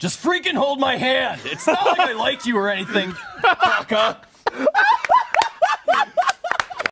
Just freaking hold my hand. It's not like I like you or anything, Kaka.